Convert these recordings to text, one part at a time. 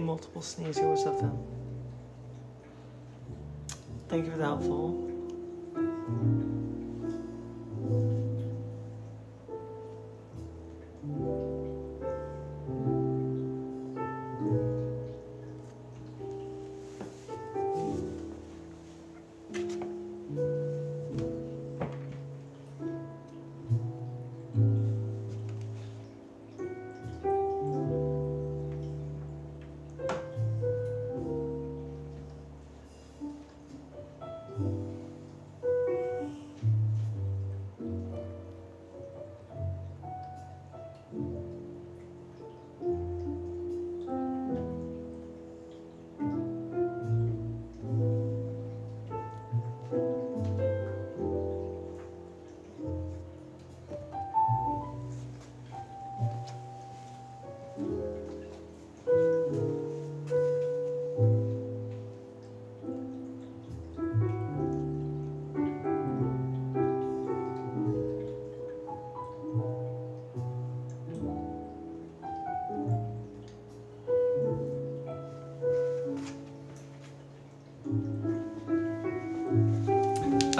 multiple sneezes. here. What's up, fam? Thank you for the helpful.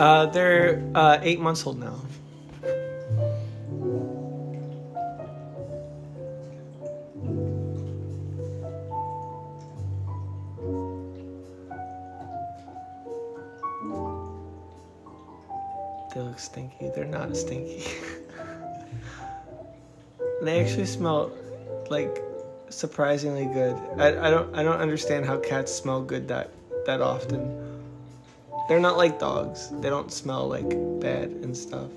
Uh, they're uh, eight months old now. They look stinky. They're not stinky. they actually smell like surprisingly good. I, I don't I don't understand how cats smell good that that often. They're not like dogs. They don't smell like bad and stuff.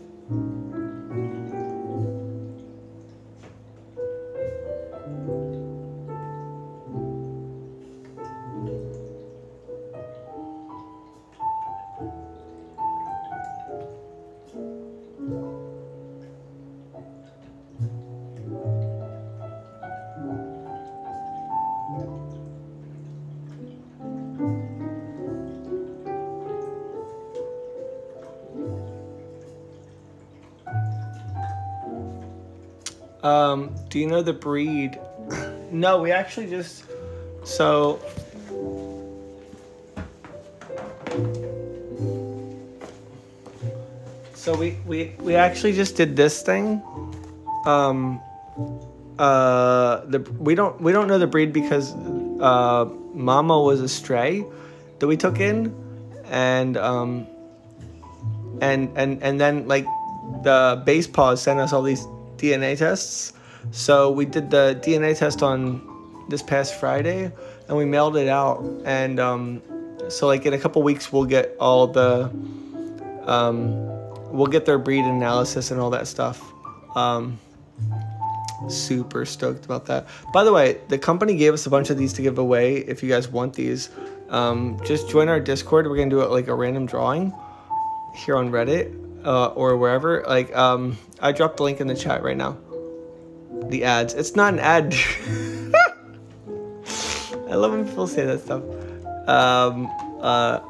Um, do you know the breed? no, we actually just so so we we we actually just did this thing. Um, uh, the we don't we don't know the breed because uh, Mama was a stray that we took in, and um, and and and then like the Basepaws sent us all these DNA tests. So we did the DNA test on this past Friday, and we mailed it out. And um, so like in a couple weeks, we'll get all the um, we'll get their breed analysis and all that stuff. Um, super stoked about that. By the way, the company gave us a bunch of these to give away. If you guys want these, um, just join our Discord. We're gonna do it like a random drawing here on Reddit uh, or wherever. Like, um, I dropped the link in the chat right now. The ads. It's not an ad. I love when people say that stuff. Um, uh,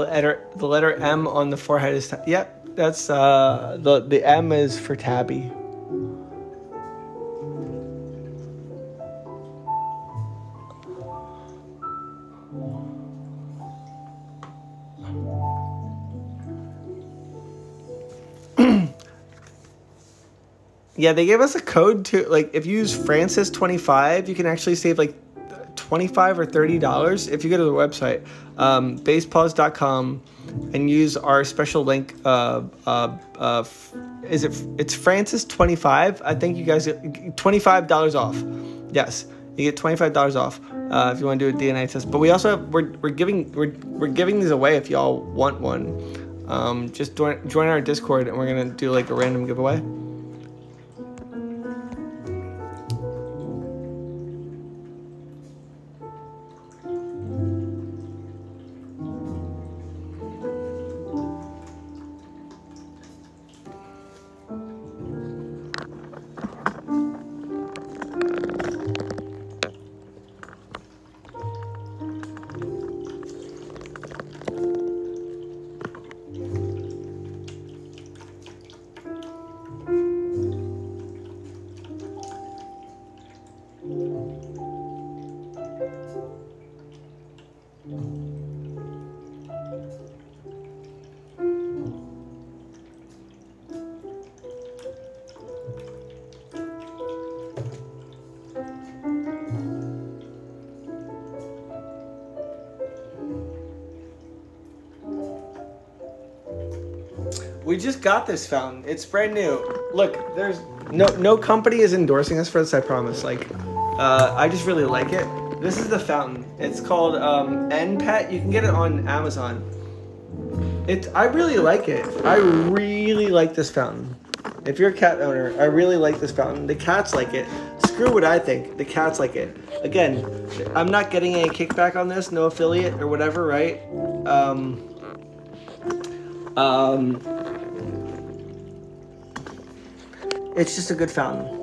the letter the letter M on the forehead is ta- yep. That's uh the the M is for tabby. Yeah, they gave us a code to like if you use Frances twenty five, you can actually save like twenty five or thirty dollars if you go to the website um, basepaws.com and use our special link. Uh, uh, uh, is it? It's Frances twenty five. I think you guys get twenty five dollars off. Yes, you get twenty five dollars off uh, if you want to do a DNA test. But we also have, we're we're giving we're we're giving these away if y'all want one. Um, just join join our Discord and we're gonna do like a random giveaway. Got this fountain. It's brand new. Look, there's no no company is endorsing us for this. I promise. Like, uh, I just really like it. This is the fountain. It's called um, NPet. You can get it on Amazon. It. I really like it. I really like this fountain. If you're a cat owner, I really like this fountain. The cats like it. Screw what I think. The cats like it. Again, I'm not getting any kickback on this. No affiliate or whatever, right? Um, um, it's just a good fountain.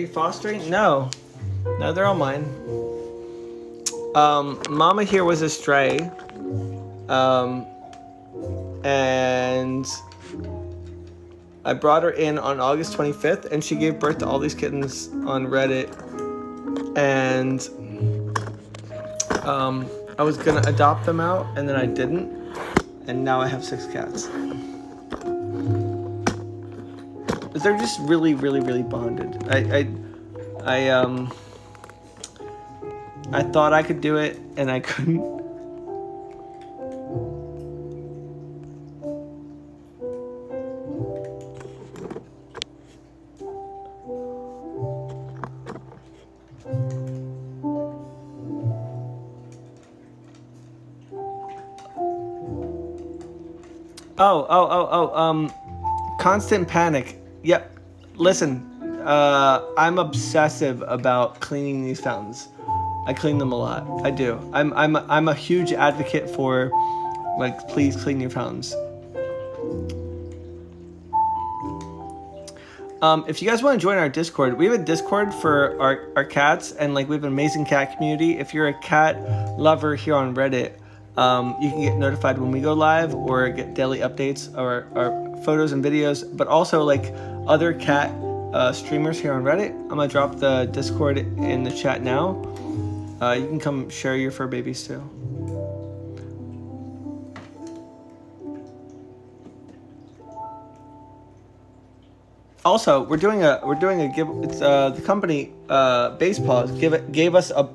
You fostering? No. No, they're all mine. Um, Mama here was a stray. Um, and I brought her in on August 25th, and she gave birth to all these kittens on Reddit. And um, I was gonna adopt them out, and then I didn't. And now I have six cats. They're just really, really, really bonded. I, I, I, um, I thought I could do it, and I couldn't. Oh, oh, oh, oh, um, constant panic. Yep. Listen, uh, I'm obsessive about cleaning these fountains. I clean them a lot. I do. I'm, I'm, I'm a huge advocate for, like, please clean your fountains. Um, if you guys want to join our Discord, we have a Discord for our, our cats, and like we have an amazing cat community. If you're a cat lover here on Reddit, um, you can get notified when we go live or get daily updates or, or photos and videos, but also like other cat uh, streamers here on Reddit. I'm gonna drop the Discord in the chat now. Uh, you can come share your fur babies too. Also, we're doing a we're doing a give. It's uh the company uh Basepaws give it gave us a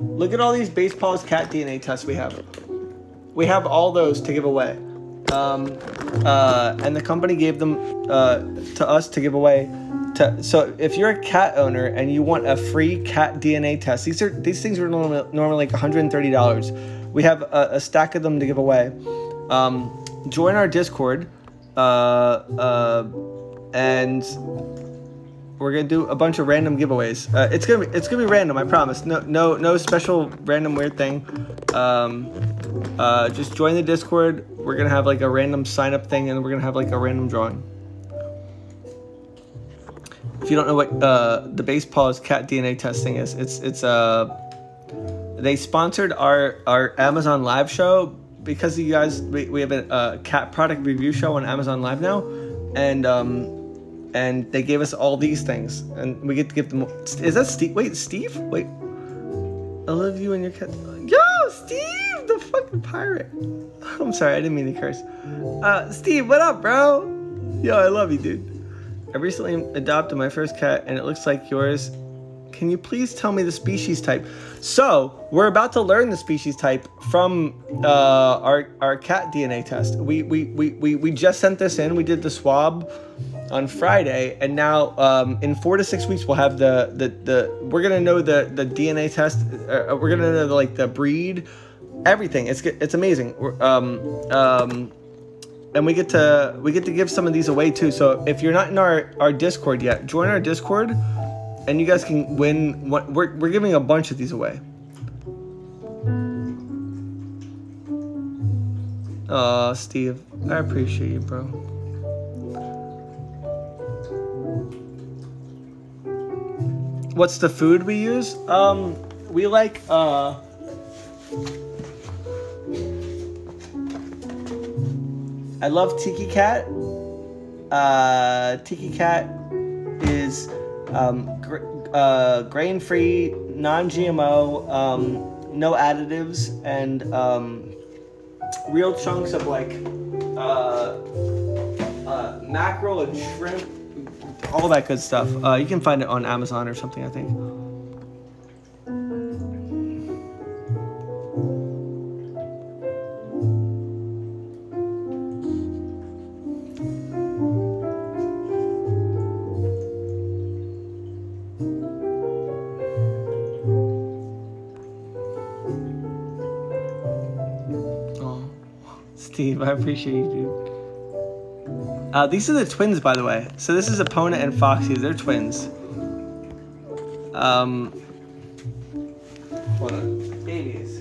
look at all these Basepaws cat DNA tests we have. We have all those to give away. Um, uh, and the company gave them uh, to us to give away. To, so if you're a cat owner and you want a free cat DNA test, these are these things are normally, normally like 130 dollars. We have a, a, stack of them to give away. Um, join our Discord, uh, uh, and we're gonna do a bunch of random giveaways. Uh, it's gonna be it's gonna be random, I promise. No no no special random weird thing. Um, uh, just join the Discord. We're gonna have like a random sign up thing, and we're gonna have like a random drawing. If you don't know what uh, the Basepaws cat DNA testing is, it's it's uh they sponsored our our Amazon Live show because you guys we, we have a, a cat product review show on Amazon Live now, and um and they gave us all these things, and we get to give them. Is that Steve? Wait, Steve? Wait. I love you and your cat. Steve, the fucking pirate. I'm sorry, I didn't mean to curse. Uh, Steve, what up, bro? Yo, I love you, dude. I recently adopted my first cat, and it looks like yours. Can you please tell me the species type? So we're about to learn the species type from uh, our our cat DNA test. We we, we we we just sent this in. We did the swab on Friday, and now um, in four to six weeks we'll have the the, the we're gonna know the the DNA test. Uh, we're gonna know the, like the breed, everything. It's it's amazing. Um, um, and we get to we get to give some of these away too. So if you're not in our our Discord yet, join our Discord, and you guys can win. What we're we're giving a bunch of these away. Uh, Steve, I appreciate you, bro. What's the food we use? Um, we like uh. I love Tiki Cat. Uh, Tiki Cat is um, gr- uh, grain free, non GMO, um, no additives, and um, real chunks of like uh, uh, mackerel and shrimp, all that good stuff. Uh, you can find it on Amazon or something, I think. Oh, Steve, I appreciate you, dude. Uh, these are the twins, by the way. So this is Epona and Foxy. They're twins. Um, hold on, babies.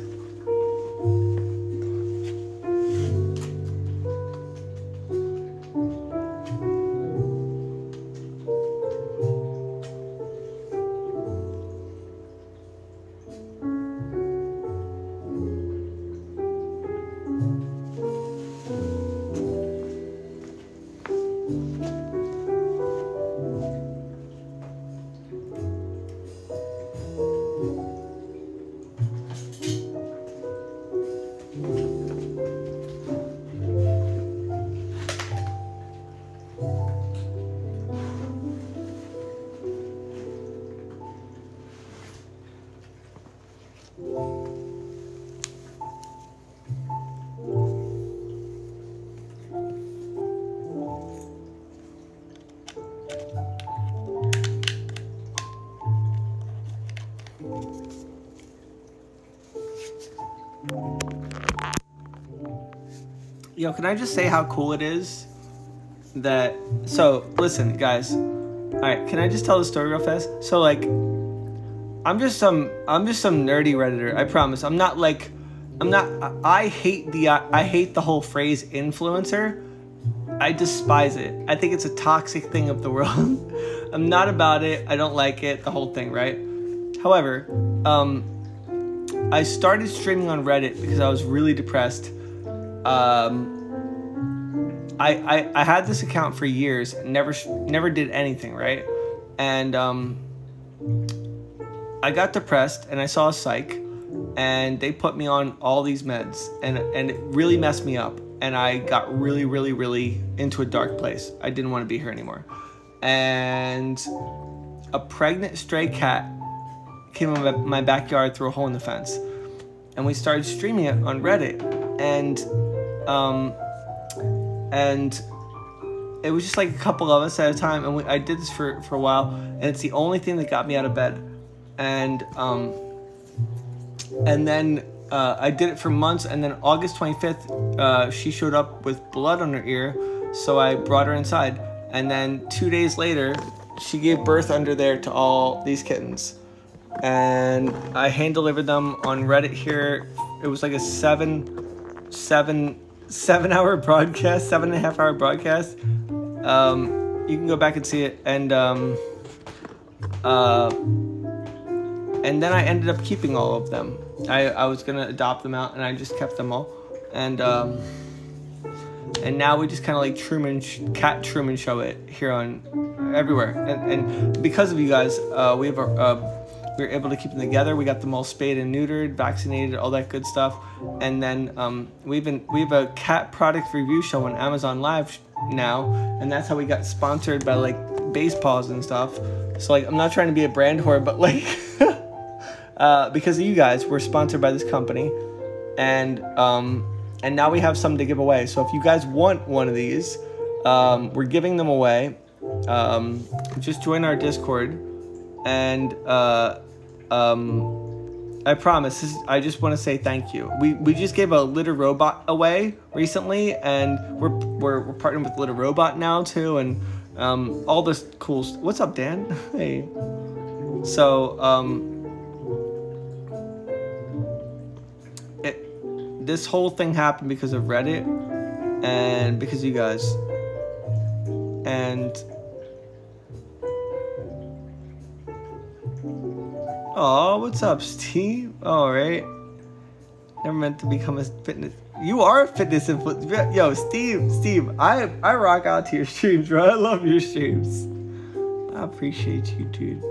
Yo, can I just say how cool it is that? So listen, guys. All right, can I just tell the story real fast? So like, I'm just some I'm just some nerdy redditor. I promise. I'm not like I'm not. I I hate the I hate the whole phrase influencer. I despise it. I think it's a toxic thing of the world. I'm not about it. I don't like it. The whole thing, right? However, um, I started streaming on Reddit because I was really depressed. Um, I, I I had this account for years, never never did anything, right? And um, I got depressed, and I saw a psych, and they put me on all these meds, and and it really messed me up, and I got really really really into a dark place. I didn't want to be here anymore, and a pregnant stray cat came in my- backyard through a hole in the fence, and we started streaming it on Reddit, and um, and it was just like a couple of us at a time, and we, I did this for for a while, and it's the only thing that got me out of bed, and um, and then uh, I did it for months, and then August 25th, uh, she showed up with blood on her ear, so I brought her inside, and then two days later, she gave birth under there to all these kittens, and I hand delivered them on Reddit here. It was like a seven, seven, seven hour broadcast, seven and a half hour broadcast. Um, you can go back and see it, and um, uh, and then I ended up keeping all of them. I, I was gonna adopt them out, and I just kept them all, and um, and now we just kind of like Truman, sh- Cat Truman show it here on everywhere, and and because of you guys, uh, we have a. Uh, we were able to keep them together. We got them all spayed and neutered, vaccinated, all that good stuff. And then um, we even we have a cat product review show on Amazon Live now, and that's how we got sponsored by like Basepaws and stuff. So like, I'm not trying to be a brand whore, but like, uh, because of you guys, we're sponsored by this company, and um, and now we have some to give away. So if you guys want one of these, um, we're giving them away. Um, just join our Discord, and uh, um, I promise. I just want to say thank you. We we just gave a litter robot away recently, and we're we're, we're partnering with litter robot now too, and um, all this cool. St- What's up, Dan? Hey. So, um, it, this whole thing happened because of Reddit and because you guys. And Oh, what's up, Steve? All right. Never meant to become a fitness. You are a fitness influencer. Yo, Steve, Steve, I I rock out to your streams, bro. I love your streams. I appreciate you, dude.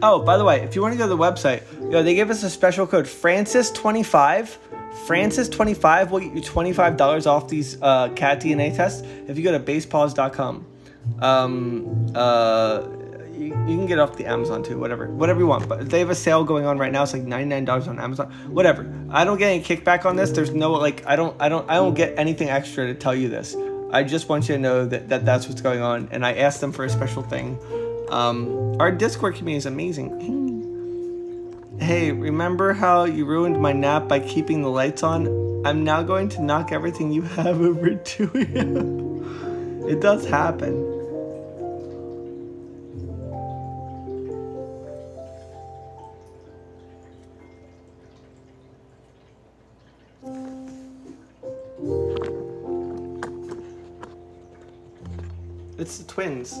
Oh, by the way, if you want to go to the website, yo, they gave us a special code Frances25. Frances25 will get you $25 off these uh, cat DNA tests if you go to basepaws.com. Um, uh, you, you can get off the Amazon too, whatever, whatever you want. But they have a sale going on right now. It's like $99 on Amazon. Whatever. I don't get any kickback on this. There's no like I don't I don't I don't get anything extra to tell you this. I just want you to know that, that that's what's going on. And I asked them for a special thing. Um, our Discord community is amazing. Hey, remember how you ruined my nap by keeping the lights on? I'm now going to knock everything you have over to you. it does happen. It's the twins.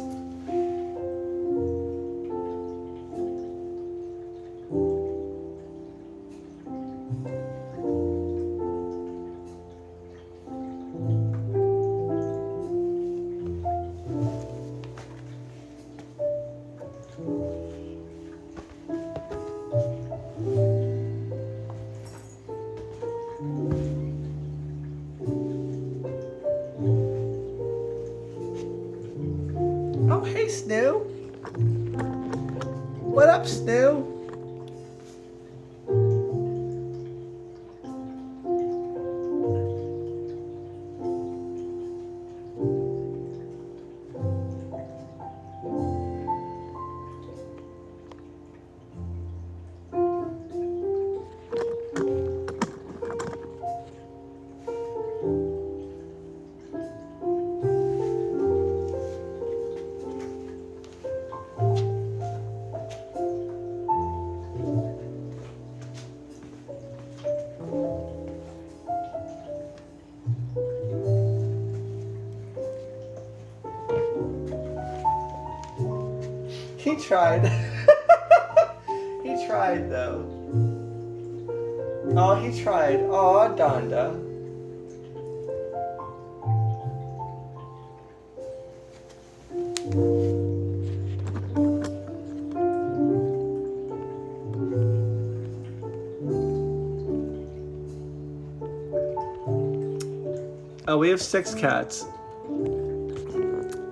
Oh, we have six cats.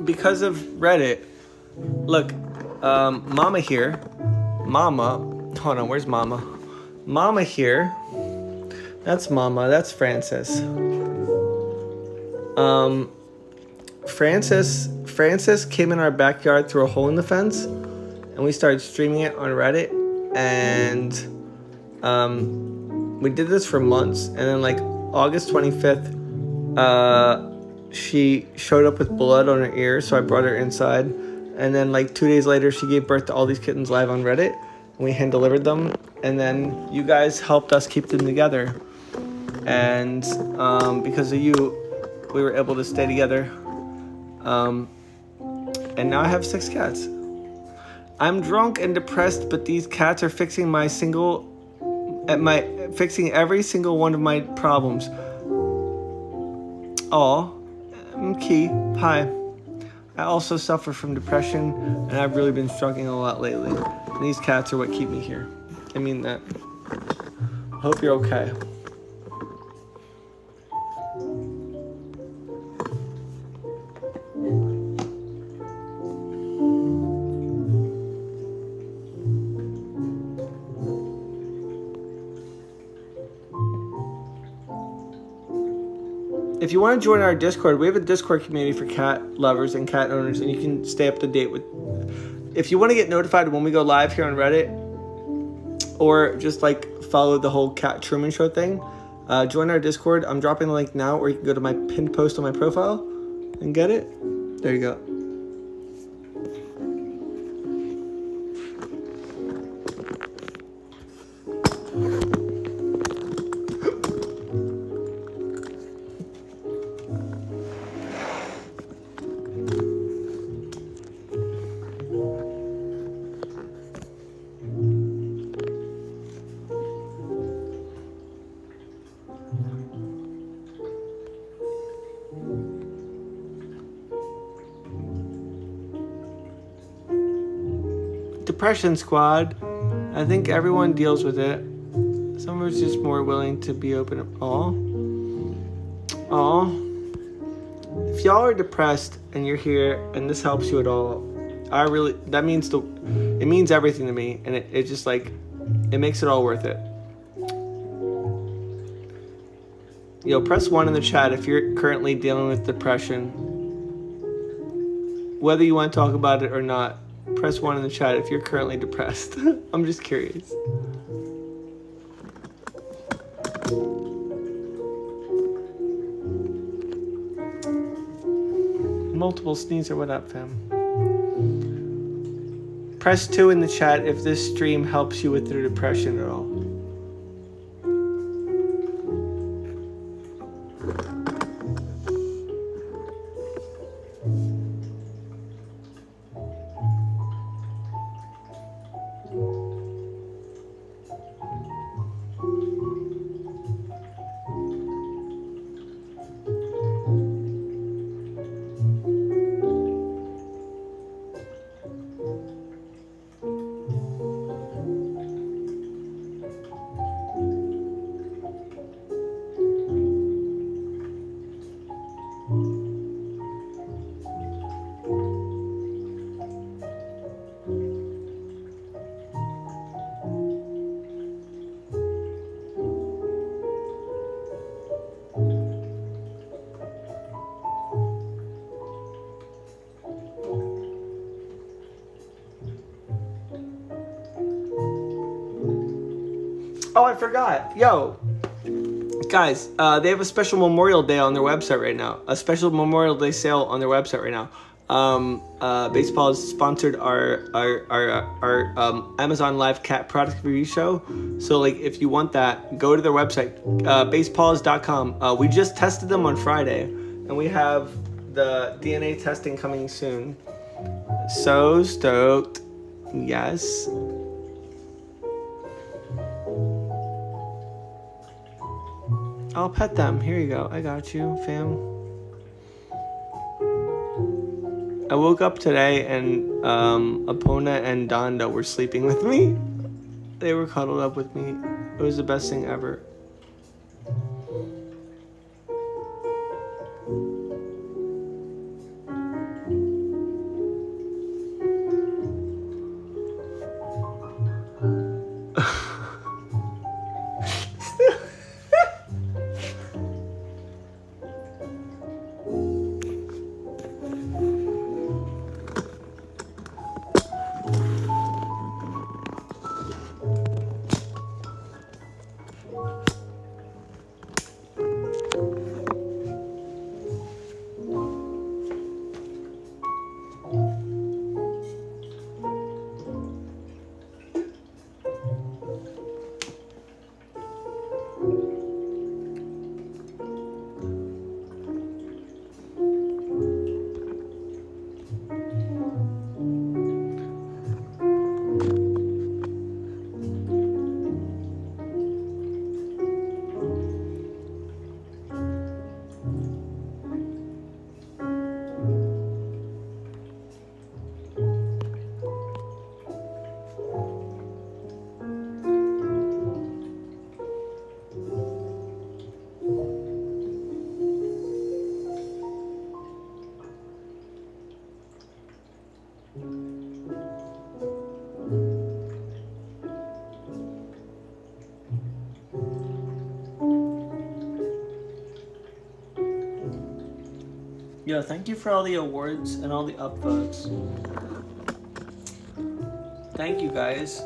Because of Reddit, look, um, Mama here, Mama, hold on, where's Mama? Mama here, that's Mama, that's Frances. Um, Frances, Frances came in our backyard through a hole in the fence, and we started streaming it on Reddit, and um, we did this for months, and then like August 25th, uh, she showed up with blood on her ear, so I brought her inside. And then, like, two days later, she gave birth to all these kittens live on Reddit. We hand delivered them. And then you guys helped us keep them together. And um, because of you, we were able to stay together. Um, and now I have six cats. I'm drunk and depressed, but these cats are fixing my single, at my fixing every single one of my problems. Aw, I'm um, Key. pie. I also suffer from depression, and I've really been struggling a lot lately. And these cats are what keep me here. I mean that. Hope you're okay. If you want to join our Discord, we have a Discord community for cat lovers and cat owners, and you can stay up to date with. If you want to get notified when we go live here on Reddit, or just like follow the whole Cat Truman Show thing, uh, join our Discord. I'm dropping the link now, or you can go to my pinned post on my profile and get it. There you go. Depression Squad. I think everyone deals with it. Some of us just more willing to be open. Aw. Aw. If y'all are depressed and you're here and this helps you at all, I really, that means the, it means everything to me. And it, it just like, it makes it all worth it. Yo, press one in the chat if you're currently dealing with depression. Whether you want to talk about it or not, press one in the chat if you're currently depressed. I'm just curious. Multiple sneezer, what up, fam? Press two in the chat if this stream helps you with your depression at all. Yo, guys, uh, they have a special Memorial Day on their website right now. A special Memorial Day sale on their website right now. Um, uh, Basepaws has sponsored our our our, our um, Amazon Live Cat product review show. So like, if you want that, go to their website, uh, basepaws.com. Uh, we just tested them on Friday, and we have the DNA testing coming soon. So stoked! Yes. I'll pet them. Here you go. I got you, fam. I woke up today and um, Epona and Donda were sleeping with me. They were cuddled up with me. It was the best thing ever. Yo, thank you for all the awards and all the upvotes. Thank you guys.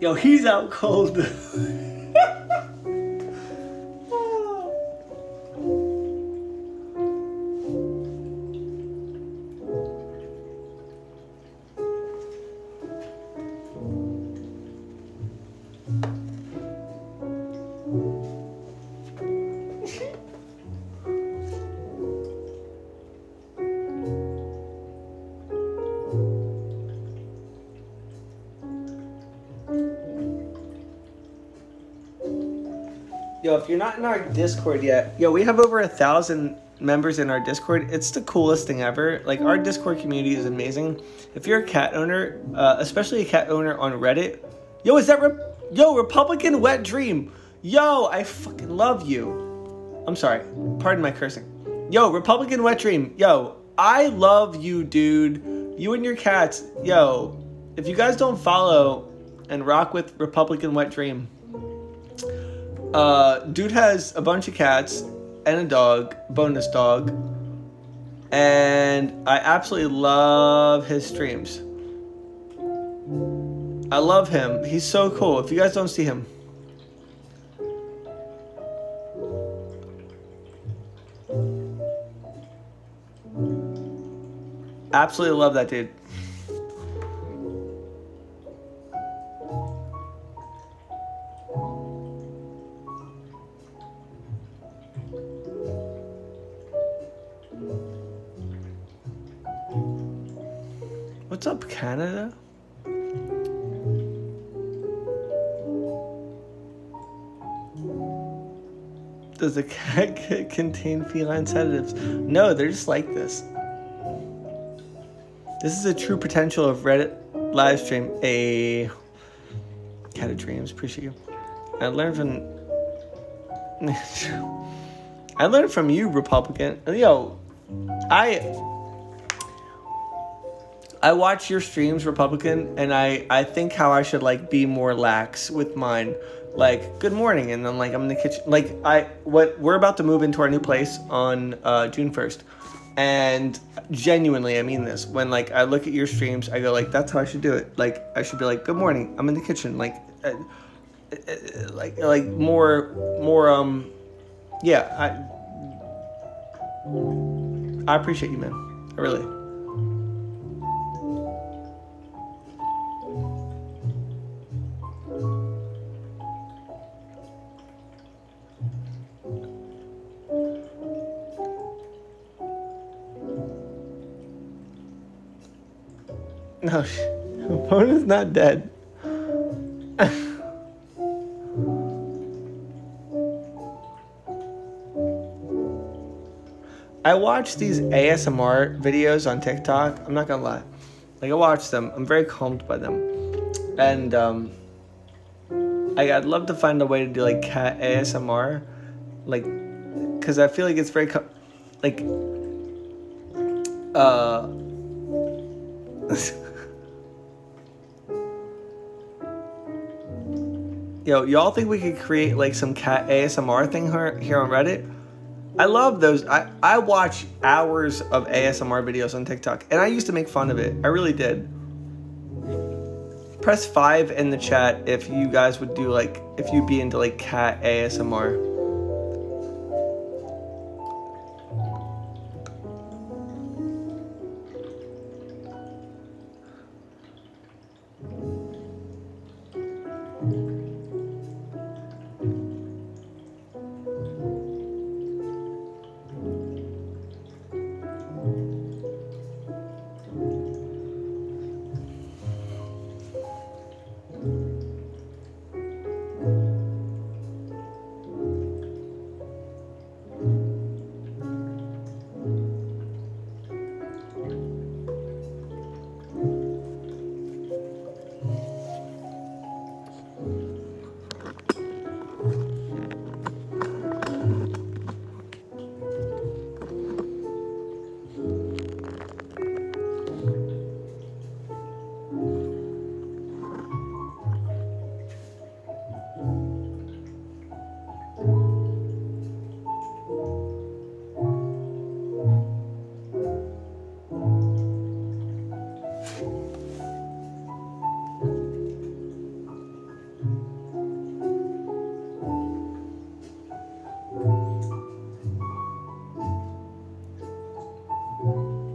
Yo, he's out cold. if you're not in our Discord yet, yo, we have over a thousand members in our Discord. It's the coolest thing ever. Like our Discord community is amazing. If you're a cat owner, uh, especially a cat owner on Reddit, yo, is that Re- yo Republican Wet Dream? Yo, I fucking love you. I'm sorry, pardon my cursing. Yo, Republican Wet Dream. Yo, I love you, dude. You and your cats. Yo, if you guys don't follow and rock with Republican Wet Dream. Uh, dude has a bunch of cats and a dog, bonus dog, and I absolutely love his streams. I love him. He's so cool. If you guys don't see him, absolutely love that dude. What's up, Canada? Does a cat contain feline sedatives? No, they're just like this. This is a true potential of Reddit live stream. A cat of dreams. Appreciate you. I learned from. I learned from you, Republican. Yo, I I watch your streams, Republican, and I I think how I should like be more lax with mine. Like, good morning, and then like I'm in the kitchen. Like I what we're about to move into our new place on uh, June first, and genuinely I mean this. When like I look at your streams, I go like that's how I should do it. Like I should be like, good morning, I'm in the kitchen. Like, uh, uh, like like more more um, yeah. I I appreciate you, man. I really. No, is not dead. I watch these ASMR videos on TikTok. I'm not gonna lie. Like I watch them. I'm very calmed by them. And um I, I'd love to find a way to do like cat ASMR. Like cuz I feel like it's very like uh Yo, y'all think we could create like some cat ASMR thing here, on Reddit? I love those. I, I watch hours of ASMR videos on TikTok, and I used to make fun of it. I really did. Press 5 in the chat if you guys would do like, if you'd be into like cat ASMR.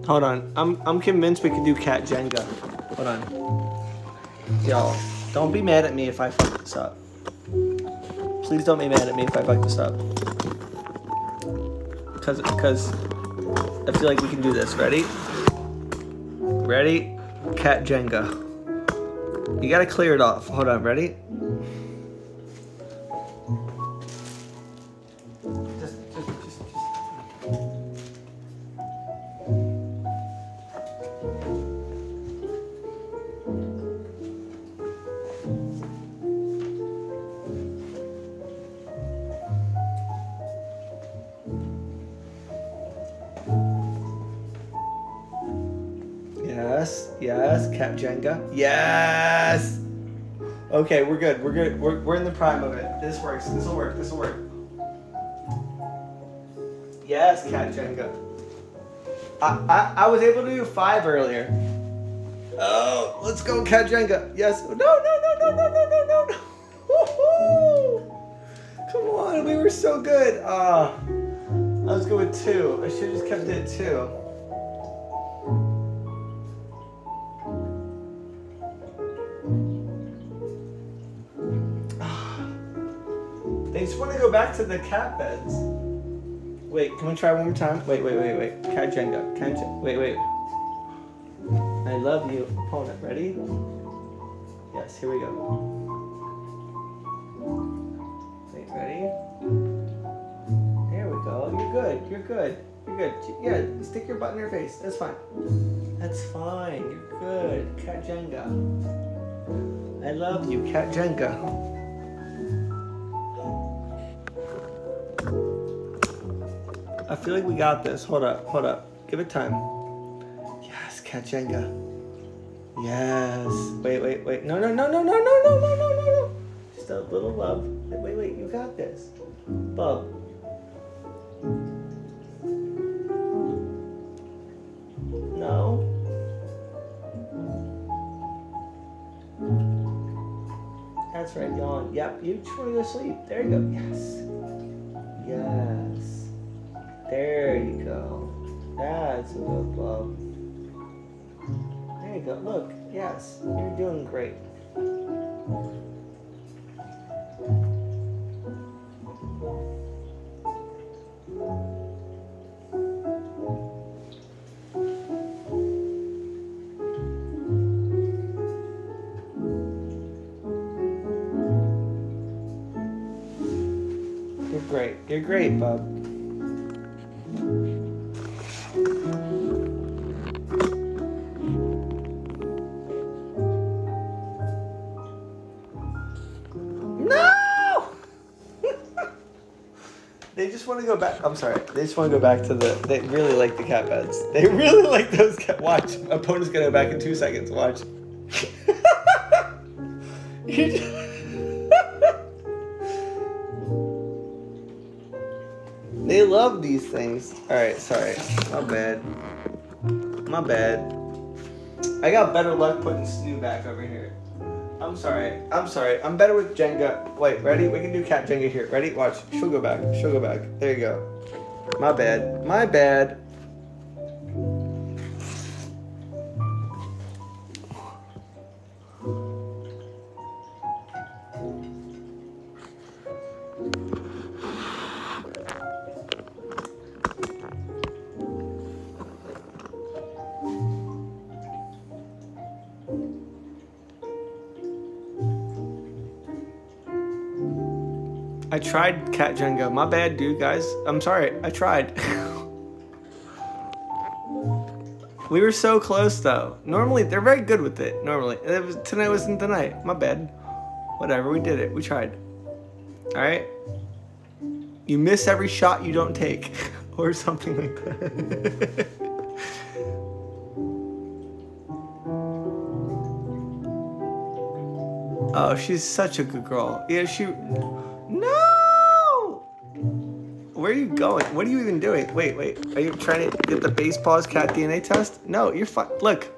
Hold on. I'm I'm convinced we can do cat Jenga. Hold on. Y'all, don't be mad at me if I fuck this up. Please don't be mad at me if I fuck this up. Cause cause I feel like we can do this. Ready? Ready? Cat Jenga. You gotta clear it off. Hold on, ready? We're good. We're good. We're, we're in the prime of it. This works. This will work. This will work. Yes, Cat Jenga. I, I, I was able to do five earlier. Oh, let's go, Cat Jenga. Yes. No, no, no, no, no, no, no, no, no. Come on, we were so good. Ah, I was good with two. I should have just kept it at two. To the cat beds. Wait, can we try one more time? Wait, wait, wait, wait. Cat Jenga. Cat Jenga. Wait, wait. I love you, Epona. Ready? Yes, here we go. Wait, ready? There we go. You're good. You're good. You're good. Yeah, stick your butt in your face. That's fine. That's fine. You're good. Cat Jenga. I love you, Cat Jenga. I feel like we got this. Hold up, hold up. Give it time. Yes, Cat Jenga. Yes. Wait, wait, wait. No, no, no, no, no, no, no, no, no, no, no. Just a little love. Wait, wait, wait. You got this. Bub. No. That's right, yawn. Yep, you try to sleep. There you go. Yes. Yes. There you go. That's a good love. There you go. Look. Yes. You're doing great. You're great. You're great, bub. Back. I'm sorry. They just want to go back to the. They really like the cat beds. They really like those cat. Watch. Epona's gonna go back in two seconds. Watch. They love these things. All right. Sorry. My bad. My bad. I got better luck putting Snoo back over here. I'm sorry. I'm sorry. I'm better with Jenga. Wait, ready? We can do cat Jenga here. Ready? Watch. She'll go back. She'll go back. There you go. My bad. My bad. Cat Jenga. My bad, dude, guys. I'm sorry. I tried. we were so close, though. Normally, they're very good with it. Normally, it was, tonight wasn't the night. My bad. Whatever. We did it. We tried. All right. You miss every shot you don't take, or something like that. oh, she's such a good girl. Yeah, she. Where are you going? What are you even doing? Wait, wait. Are you trying to get the Basepaws cat DNA test? No, you're fine. Look,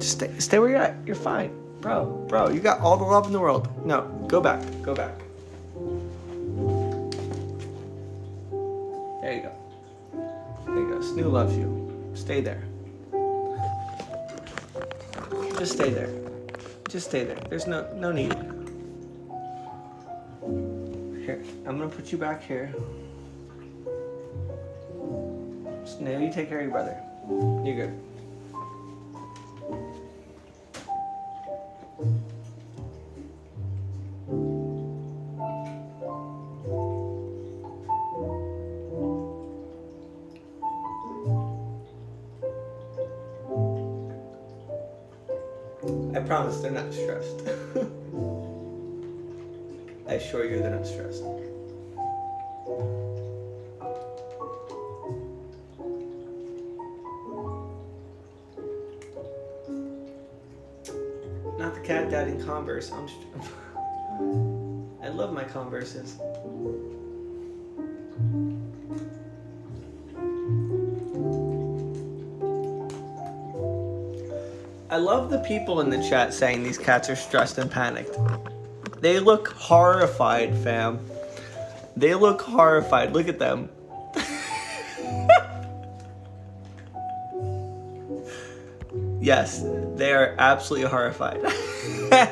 just stay, stay where you're at. You're fine. Bro, bro, you got all the love in the world. No, go back. Go back. There you go. There you go. Snoo loves you. Stay there. Just stay there. Just stay there. There's no no need. Here, I'm gonna put you back here. Now you take care of your brother. You're good. I promise they're not stressed. I assure you they're not stressed. Cat dad in Converse. I'm. I love my Converses. I love the people in the chat saying these cats are stressed and panicked. They look horrified, fam. They look horrified. Look at them. yes, they are absolutely horrified. Lumi,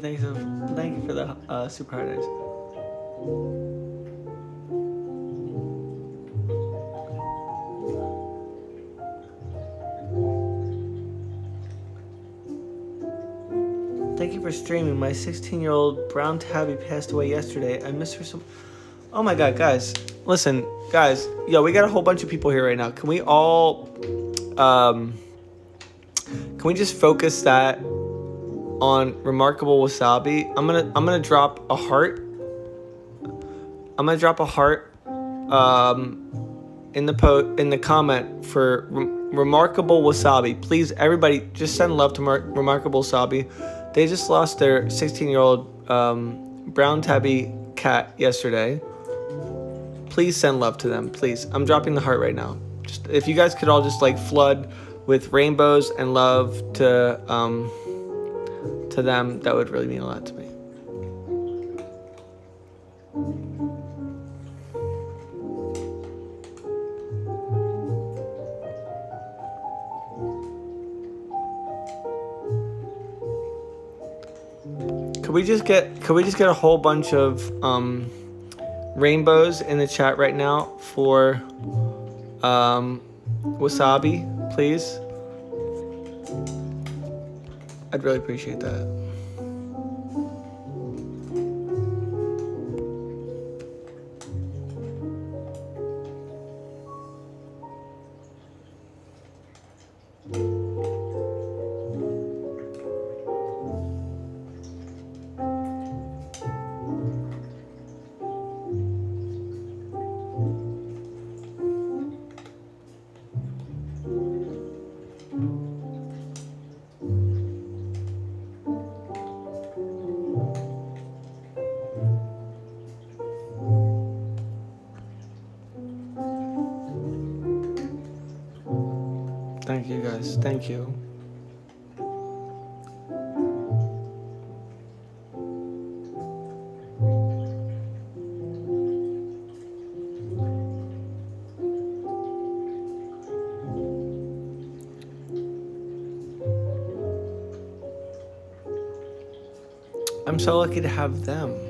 thanks so, thank you for the uh, super hard eyes. You for streaming. My 16 year old brown tabby passed away yesterday. I miss her so. Oh my god, guys. Listen, guys. Yo, we got a whole bunch of people here right now. Can we all. Um. Can we just focus that on remarkable wasabi? I'm gonna I'm gonna drop a heart. I'm gonna drop a heart um, in the po in the comment for Rem- remarkable wasabi. Please, everybody, just send love to Mar- remarkable wasabi. They just lost their 16 year old um, brown tabby cat yesterday. Please send love to them, please. I'm dropping the heart right now. Just if you guys could all just like flood with rainbows and love to um, to them, that would really mean a lot to me. Could we just get could we just get a whole bunch of um, rainbows in the chat right now for um, wasabi, please? I'd really appreciate that. I'm so lucky to have them.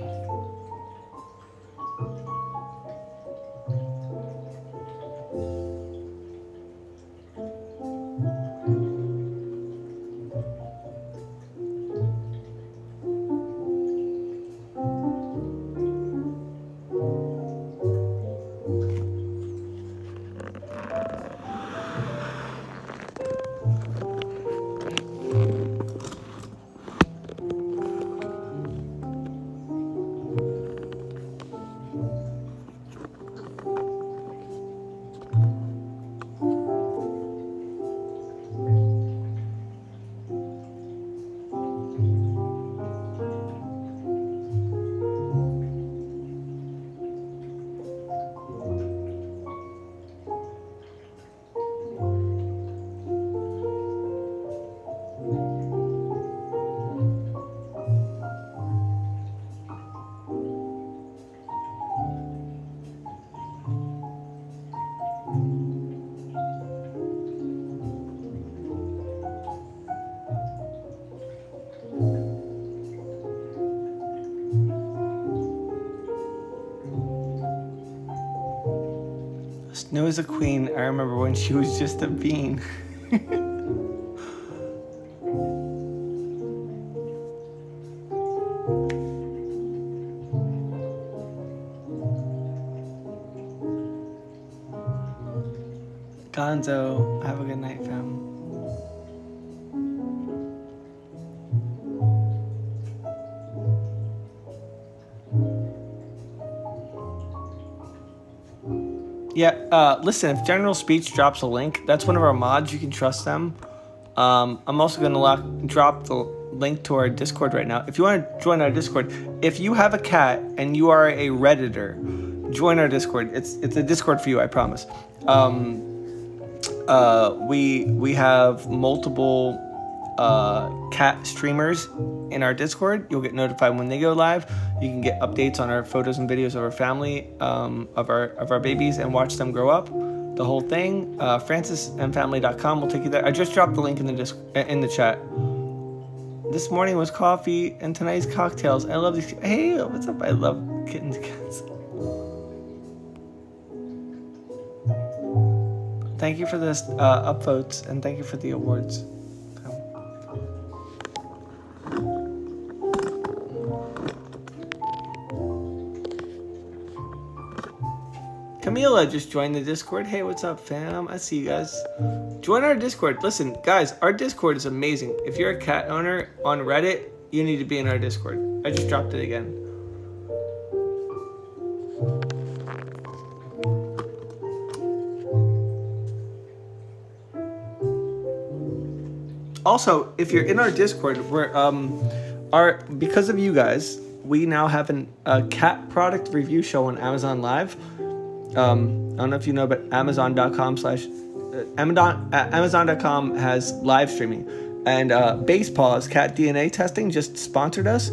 Is a queen. I remember when she was just a bean. Uh, listen, if General Speech drops a link, that's one of our mods. You can trust them. Um, I'm also going to drop the link to our Discord right now. If you want to join our Discord, if you have a cat and you are a Redditor, join our Discord. It's it's a Discord for you, I promise. Um, uh, we we have multiple uh, cat streamers in our Discord. You'll get notified when they go live. You can get updates on our photos and videos of our family, um, of our of our babies, and watch them grow up. The whole thing. Uh, FrancesandFamily.com will take you there. I just dropped the link in the disc in the chat. This morning was coffee, and tonight's cocktails. I love these. Hey, what's up? I love kittens. Cats. Thank you for this uh, upvotes, and thank you for the awards. Camila just joined the Discord. Hey, what's up, fam? I see you guys. Join our Discord. Listen, guys, our Discord is amazing. If you're a cat owner on Reddit, you need to be in our Discord. I just dropped it again. Also, if you're in our Discord, we're um, our because of you guys, we now have an, a cat product review show on Amazon Live um, I don't know if you know, but Amazon.com slash uh, Amazon uh, Amazon.com has live streaming, and uh, Basepaws Cat DNA Testing just sponsored us,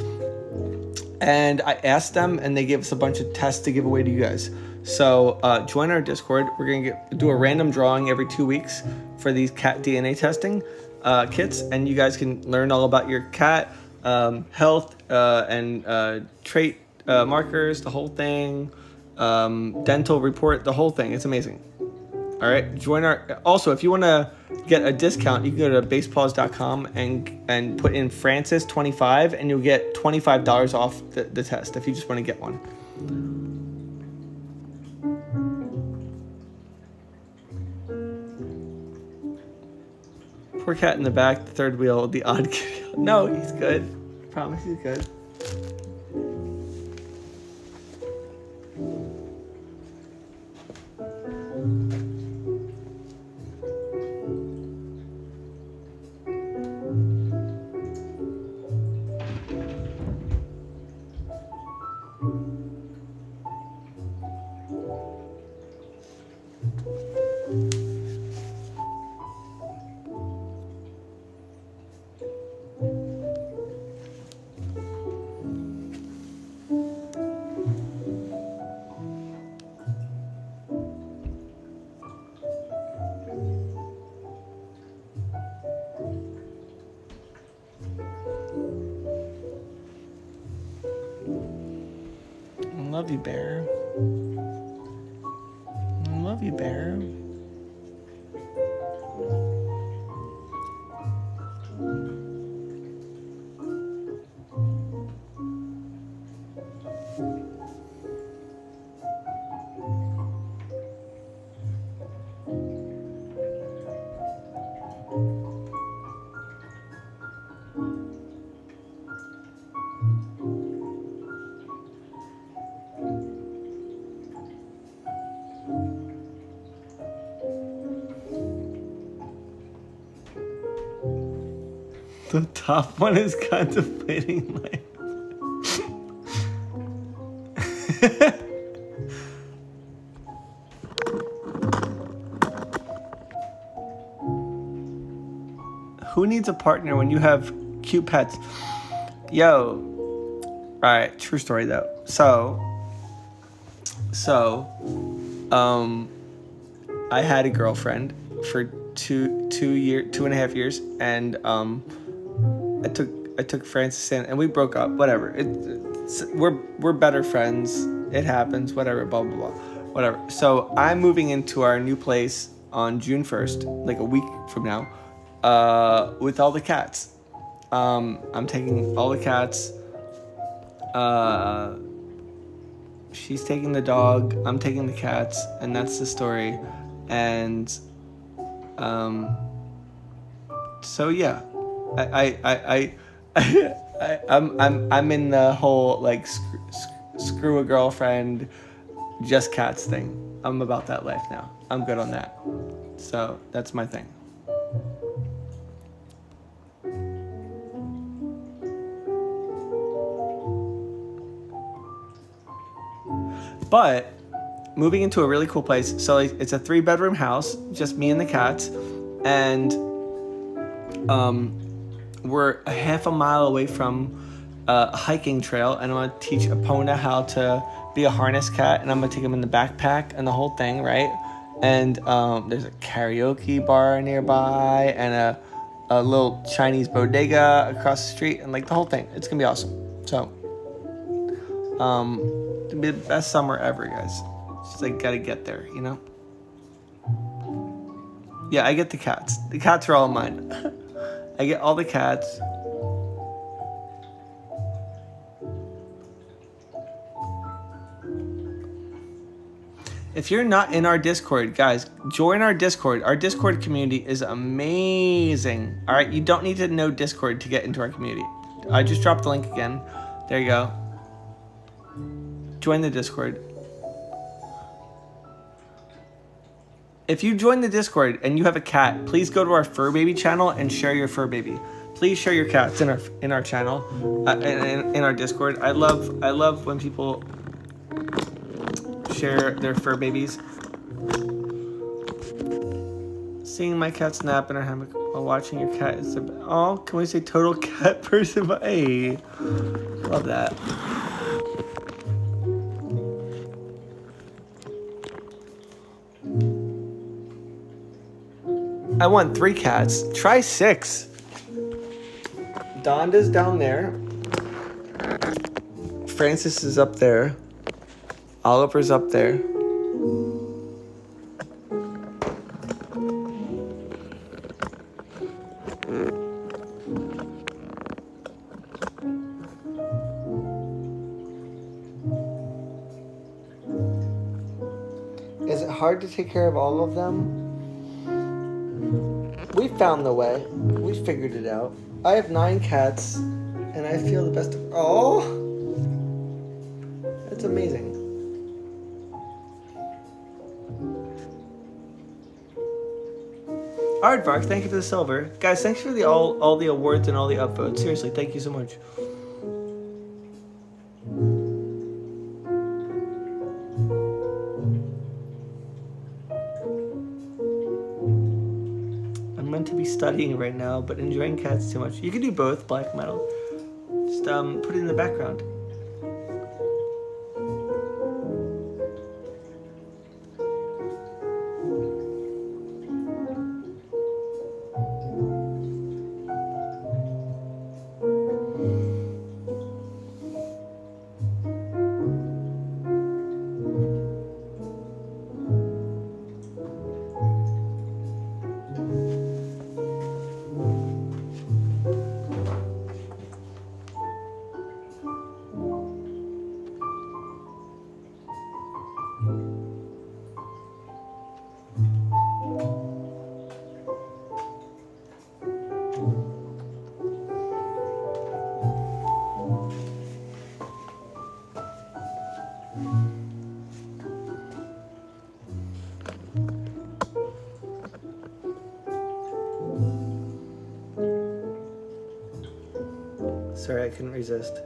and I asked them, and they gave us a bunch of tests to give away to you guys. So uh, join our Discord. We're gonna do a random drawing every two weeks for these cat DNA testing uh, kits, and you guys can learn all about your cat um, health uh, and uh, trait uh, markers, the whole thing um, dental report, the whole thing. It's amazing. All right, join our. Also, if you want to get a discount, you can go to basepaws.com and and put in Frances twenty five, and you'll get twenty five dollars off the, the test if you just want to get one. Poor cat in the back, the third wheel, the odd. no, he's good. I promise he's good. Love you, Bear. Top one is contemplating life. Who needs a partner when you have cute pets? Yo. Alright, true story though. So so um I had a girlfriend for two two year two and a half years and um I took I took Frances in, and we broke up. Whatever. It, we're we're better friends. It happens. Whatever. Blah blah blah. whatever. So I'm moving into our new place on June 1st, like a week from now, uh, with all the cats. Um, I'm taking all the cats. Uh, she's taking the dog. I'm taking the cats, and that's the story. And um, so yeah, I I I. I I'm I'm I'm in the whole like sc- sc- screw a girlfriend, just cats thing. I'm about that life now. I'm good on that. So that's my thing. But moving into a really cool place. So like, it's a three bedroom house, just me and the cats, and um, we're a half a mile away from a hiking trail, and I'm gonna teach Epona how to be a harness cat, and I'm gonna take him in the backpack and the whole thing, right? And um, there's a karaoke bar nearby, and a a little Chinese bodega across the street, and like the whole thing. It's gonna be awesome. So, um, it'll be the best summer ever, guys. Just like gotta get there, you know. Yeah, I get the cats. The cats are all mine. I get all the cats. If you're not in our Discord, guys, join our Discord. Our Discord community is amazing. All right, you don't need to know Discord to get into our community. I just dropped the link again. There you go. Join the Discord. If you join the Discord and you have a cat, please go to our fur baby channel and share your fur baby. Please share your cats in our in our channel, uh, in, in our Discord. I love I love when people share their fur babies. Seeing my cat nap in her hammock while watching your cat is oh, can we say total cat person? Hey, love that. I want three cats. Try six. Donda's down there. Frances is up there. Oliver's up there. Is it hard to take care of all of them? We found the way. We figured it out. I have nine cats, and I feel the best. Of- oh, that's amazing. All right, Aardvark, thank you for the silver, guys. Thanks for the all all the awards and all the upvotes. Seriously, thank you so much. Studying right now, but enjoying cats too much. You can do both, black metal. Just um, put it in the background. Couldn't resist.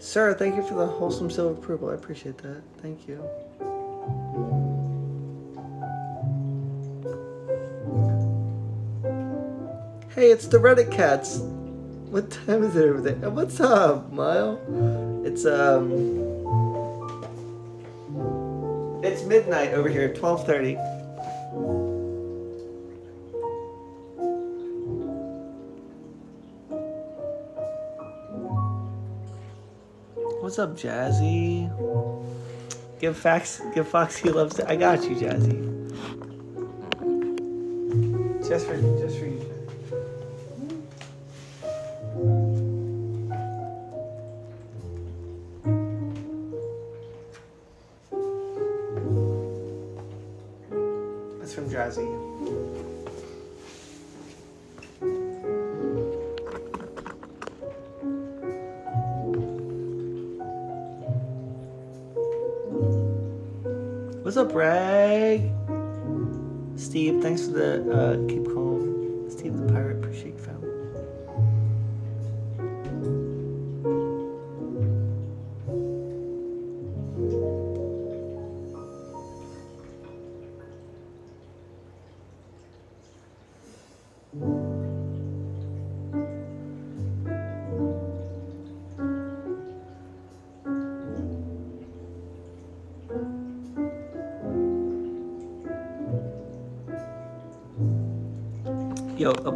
Sir, thank you for the wholesome silver approval. I appreciate that. Thank you. Hey, it's the Reddit cats. What time is it over there? What's up, Mile? It's um It's midnight over here, 12:30. What's up, Jazzy? Give Fax, give Foxy loves. I got you, Jazzy. Just for, just for What's up, Rag? Steve, thanks for the uh, keep calm. Steve the pirate, appreciate you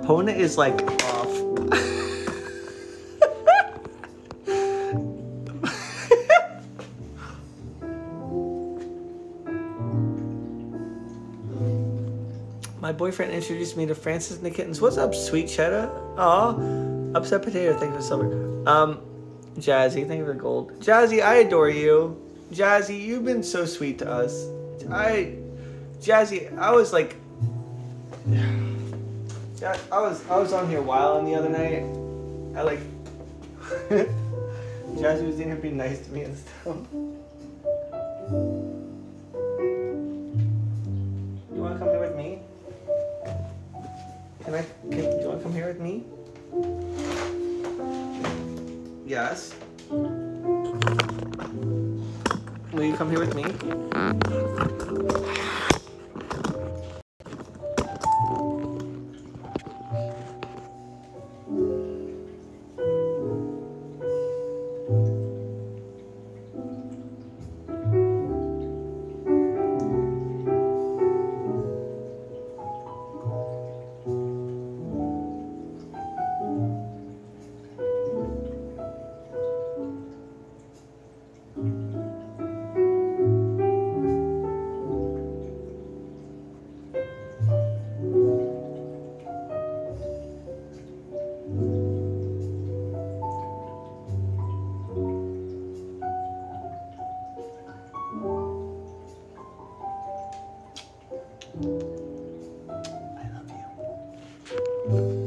is like off. My boyfriend introduced me to Frances and the Kittens. What's up, sweet cheddar? Aw, upset potato. Thanks for silver. Um, Jazzy, thank you for the gold. Jazzy, I adore you. Jazzy, you've been so sweet to us. I, Jazzy, I was like, yeah, I was I was on here wilding the other night. I like, Jazzy was in here being nice to me and stuff. I love you.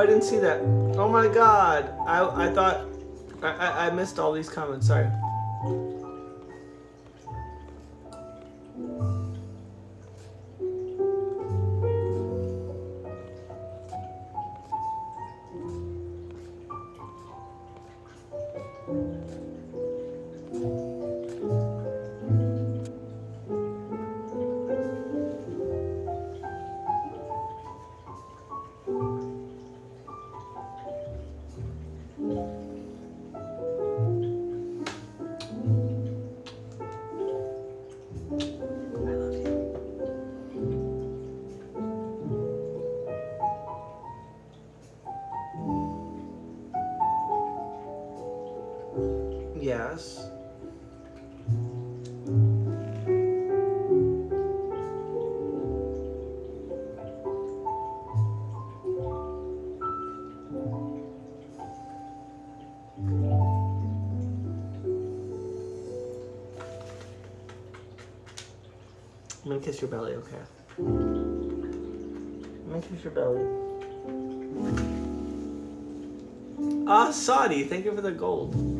I didn't see that. Oh my god. I I thought I, I, I missed all these comments. Sorry. I'm kiss your belly, okay? I'm gonna kiss your belly. Ah, Saudi, thank you for the gold.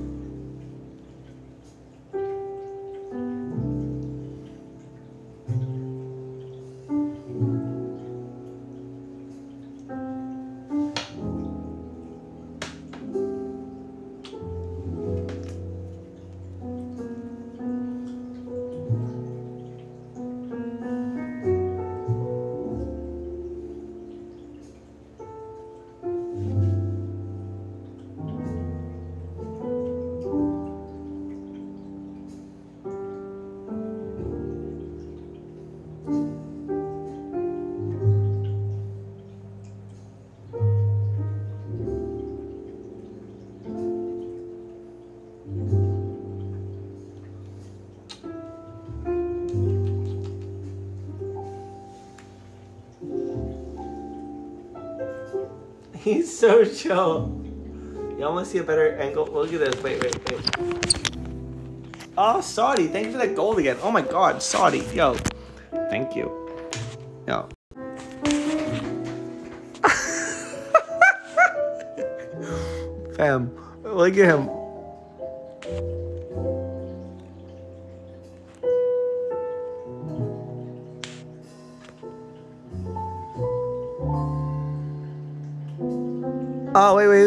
He's so chill. Y'all want to see a better angle? Look at this. Wait, wait, wait. Oh, Saudi, thank you for that gold again. Oh my god, Saudi. Yo, thank you. Yo. Fam, look at him.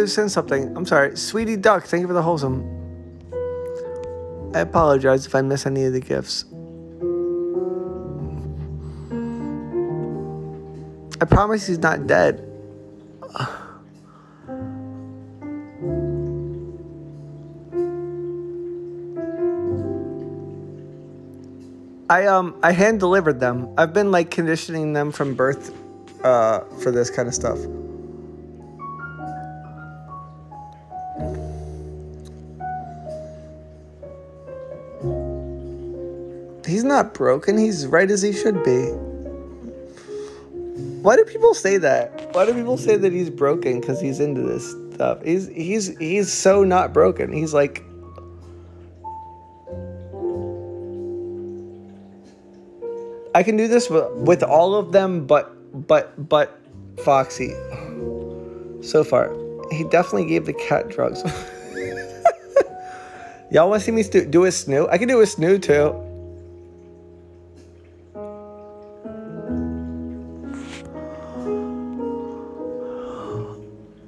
Send something. I'm sorry. Sweetie Duck, thank you for the wholesome. I apologize if I miss any of the gifts. I promise he's not dead. I um I hand delivered them. I've been like conditioning them from birth uh for this kind of stuff. He's not broken. He's right as he should be. Why do people say that? Why do people say that he's broken because he's into this stuff? He's he's he's so not broken. He's like I can do this with, with all of them but but but Foxy. So far. He definitely gave the cat drugs. Y'all want to see me do do a snoo? I can do a snoo too.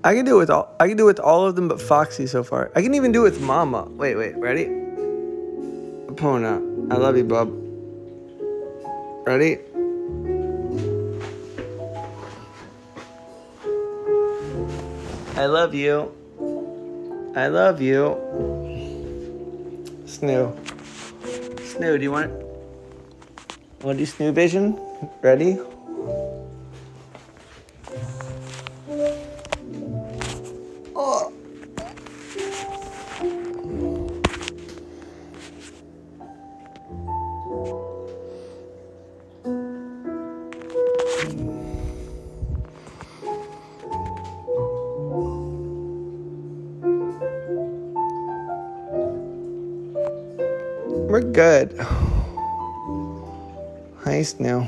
I can do it with all. I can do with all of them, but Foxy so far. I can even do it with Mama. Wait, wait, ready? Pona, I love you, bub. Ready? I love you. I love you. Snoo. Snoo, do you want? Want to do Snoo Vision? Ready? Nice now.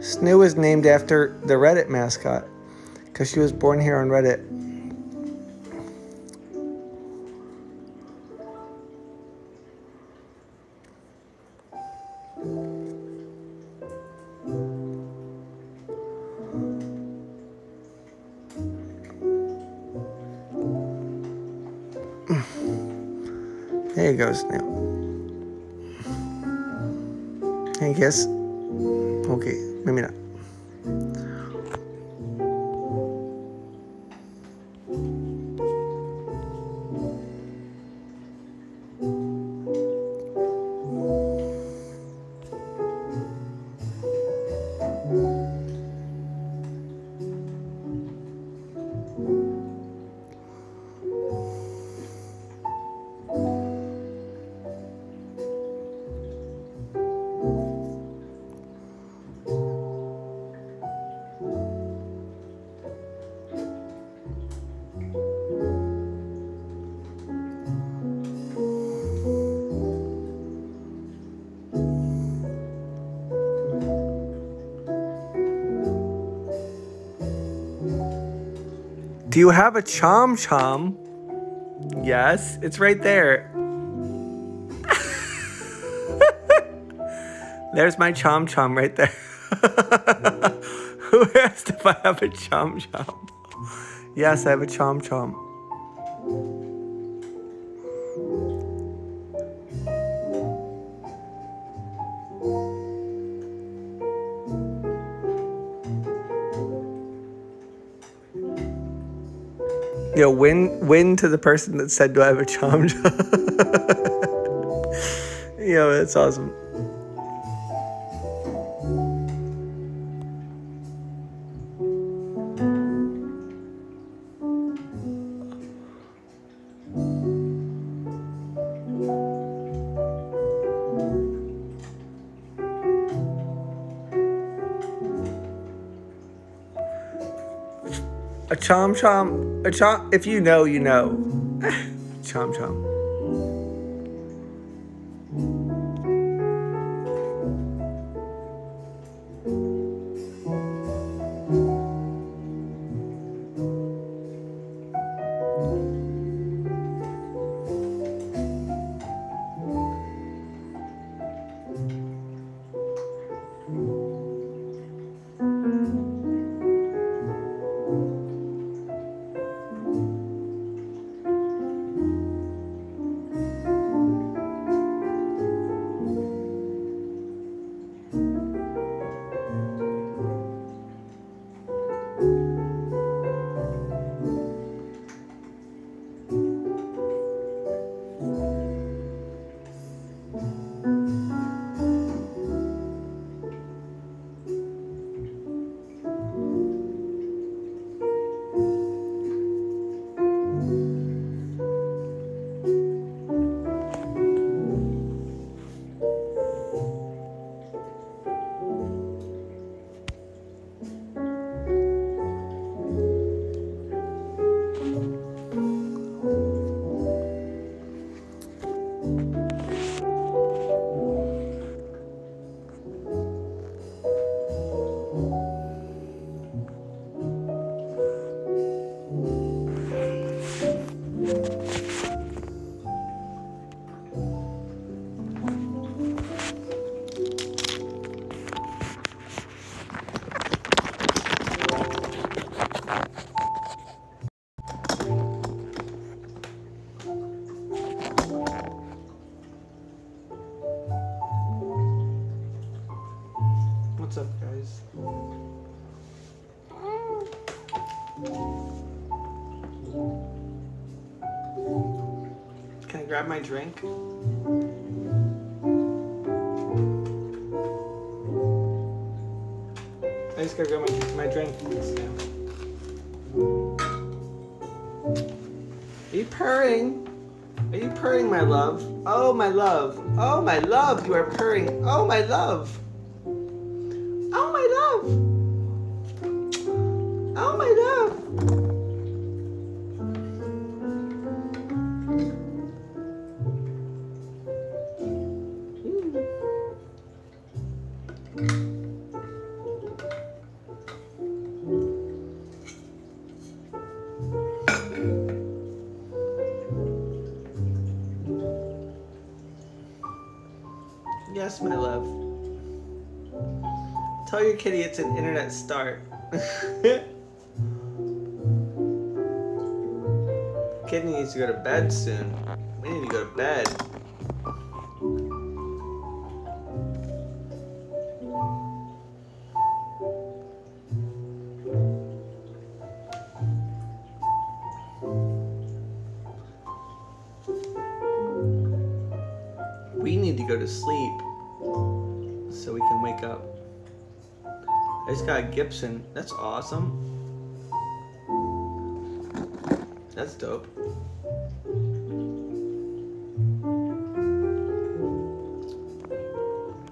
Snoo is named after the Reddit mascot because she was born here on Reddit. There you goes now. I guess. Okay, maybe not. You have a chom chom? Yes, it's right there. There's my chom chom right there. Who asked if I have a chom chom? Yes, I have a chom chom. Yo, win win to the person that said, "Do I have a chom chom?" Yo, that's awesome. A chom chom, a chom. If you know, you know. chom chom. Grab my drink? I just gotta grab my, my drink. Are you purring? Are you purring, my love? Oh, my love. Oh, my love, you are purring. Oh, my love. Yes, my love. Tell your kitty it's an internet start. kitty needs to go to bed soon. We need to go to bed. Gibson. That's awesome. That's dope.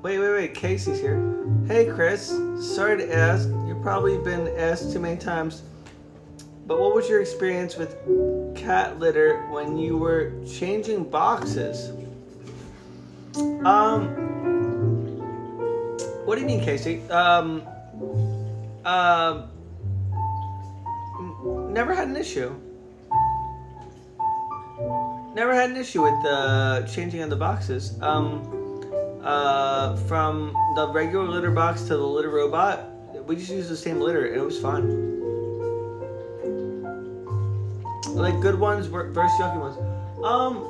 Wait, wait, wait. Casey's here. Hey, Chris. Sorry to ask. You've probably been asked too many times. But what was your experience with cat litter when you were changing boxes? Um, what do you mean, Casey? Um, um, never had an issue. Never had an issue with the changing of the boxes. Um, uh, from the regular litter box to the litter robot, we just used the same litter and it was fine. Like good ones versus yucky ones. Um,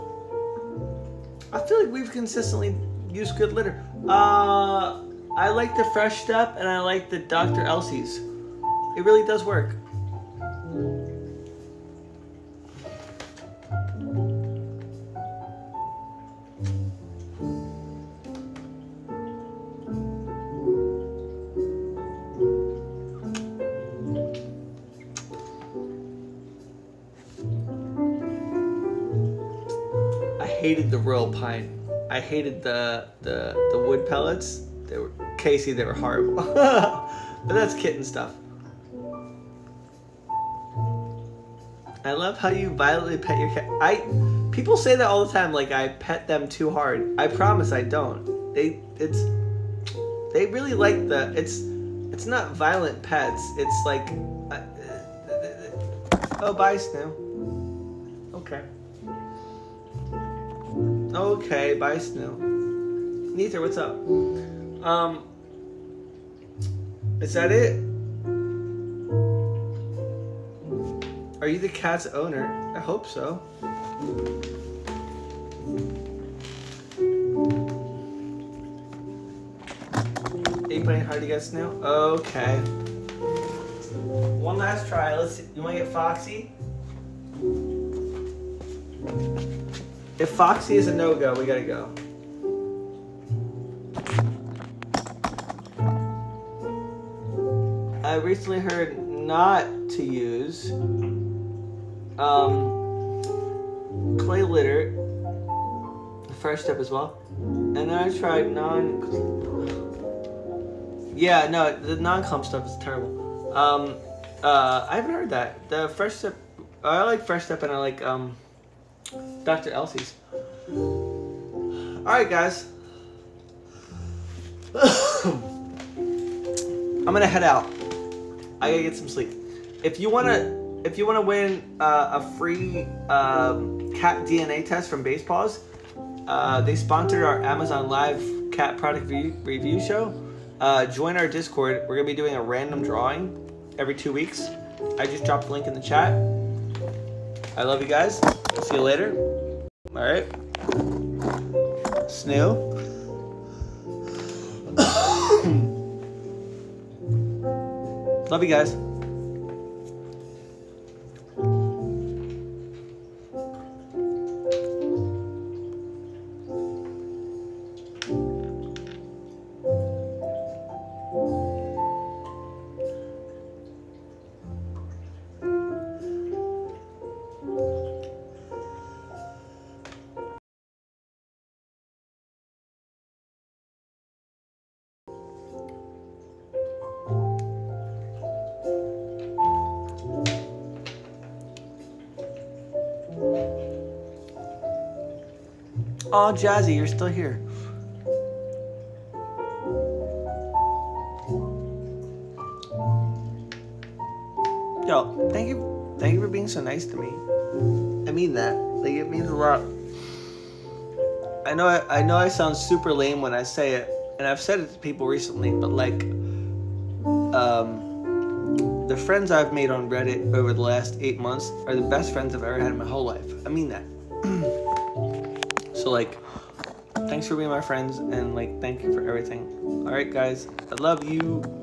I feel like we've consistently used good litter. Uh, I like the Fresh Step and I like the Dr. Elsey's. It really does work. I hated the royal pine. I hated the the the wood pellets. They were Casey. They were horrible. but that's kitten stuff. I love how you violently pet your cat. I people say that all the time, like I pet them too hard. I promise I don't. They it's they really like the it's it's not violent pets. It's like uh, oh bye Snoo. Okay. Okay, bye Snoo. Neither, what's up? Um, is that it? Are you the cat's owner? I hope so. Are you playing hard to get Snoo? Okay. One last try. Let's see. You want to get Foxy? If Foxy is a no-go, we gotta go. Recently heard not to use um, clay litter, fresh step as well, and then I tried non. Yeah, no, the non-clump stuff is terrible. Um, uh, I haven't heard that. The fresh step, I like fresh step, and I like um, Dr. Elsey's. All right, guys. I'm gonna head out. I gotta get some sleep. If you wanna, if you wanna win uh, a free um, cat DNA test from Basepaws, uh, they sponsored our Amazon Live cat product re- review show. Uh, join our Discord. We're gonna be doing a random drawing every two weeks. I just dropped the link in the chat. I love you guys. See you later. All right. Snoo. Love you guys. Oh, Jazzy, you're still here. Yo, thank you, thank you for being so nice to me. I mean that. Like it means a lot. I know I, I know I sound super lame when I say it, and I've said it to people recently, but like, um, the friends I've made on Reddit over the last eight months are the best friends I've ever had in my whole life. I mean that. Like, thanks for being my friends and like, thank you for everything. All right, guys, I love you.